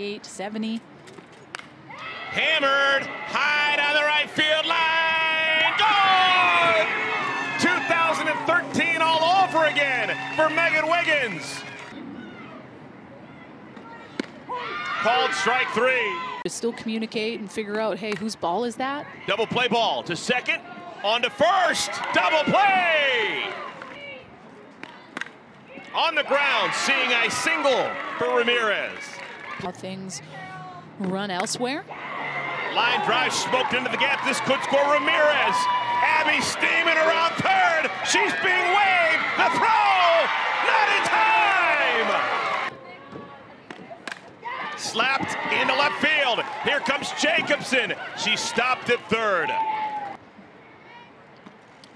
870. Hammered high down the right field line. Gone! 2013 all over again for Megan Wiggins. Called strike three. To still communicate and figure out, hey, whose ball is that? Double play ball to second, on to first. Double play! On the ground, seeing a single for Ramirez. How things run elsewhere. Line drive smoked into the gap. This could score Ramirez. Abby steaming around third. She's being waved. The throw, not in time. Slapped into left field. Here comes Jacobson. She stopped at third.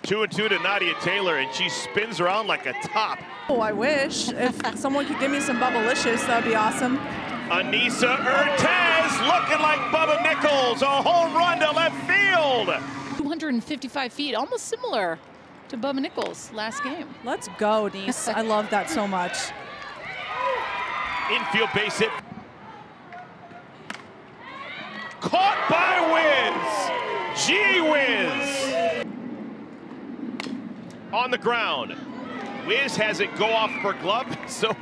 Two and two to Nadia Taylor, and she spins around like a top. Oh, I wish. If someone could give me some Bubblicious, that would be awesome. Anissa Urtez looking like Bubba Nichols. A home run to left field. 255 feet, almost similar to Bubba Nichols last game. Let's go, Niece. I love that so much. Infield base hit. Caught by Wiz. Gee Whiz. On the ground. Wiz has it go off for glove, so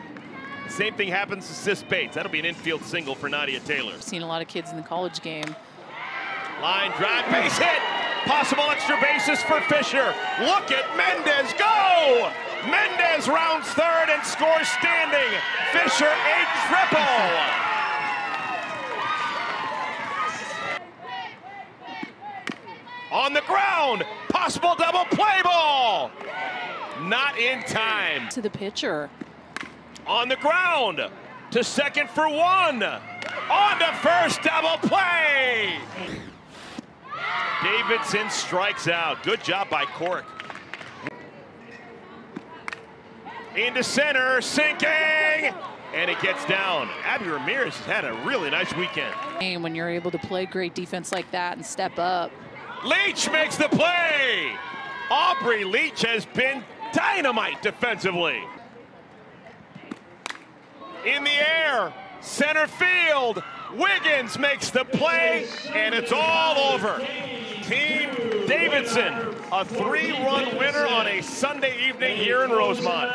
same thing happens to Sis Bates. That'll be an infield single for Nadia Taylor. I've seen a lot of kids in the college game. Line drive, base hit. Possible extra bases for Fisher. Look at Mendez go! Mendez rounds third and scores standing. Fisher a triple. On the ground, possible double play ball. Not in time. To the pitcher. On the ground, to second for one. On to first double play. Davidson strikes out. Good job by Cork. Into center, sinking, and it gets down. Abby Ramirez has had a really nice weekend. And when you're able to play great defense like that and step up. Leach makes the play. Aubrey Leach has been dynamite defensively. In the air, center field. Wiggins makes the play, and it's all over. Team Davidson, a three-run winner on a Sunday evening here in Rosemont.